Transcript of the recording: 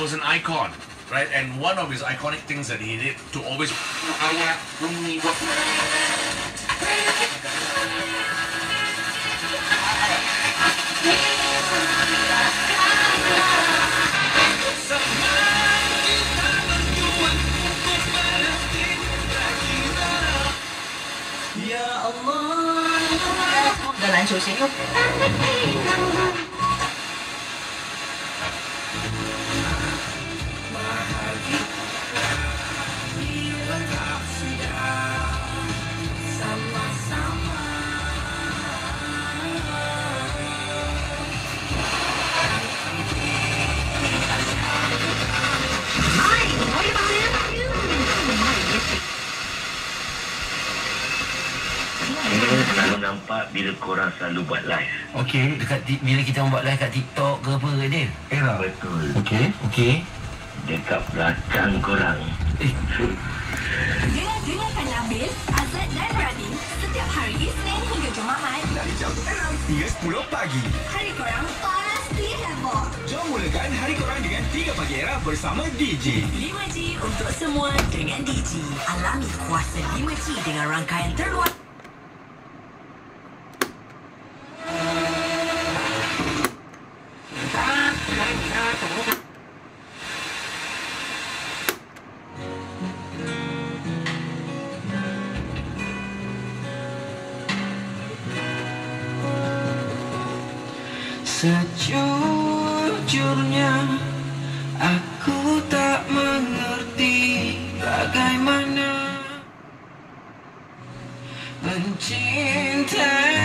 was an icon, right? And one of his iconic things that he did to always Ya 的篮球鞋 Selalu nampak bila korang selalu buat live. Okey, dekat bila kita buat live kat TikTok ke apa ke dia? Era. Betul. Okey, okey. Dekat belakang korang. Eh, Dengar-dengarkan Nabil, Azad dan Radin setiap hari Isnin hingga Jumaat. Dari jam 6 hingga 10 pagi. Hari korang pasti heboh. Jom mulakan hari korang dengan 3 pagi era bersama DJ. 5G untuk semua dengan Digi. Alami kuasa 5G dengan rangkaian terluar. Sejujurnya Aku tak mengerti Bagaimana Mencintai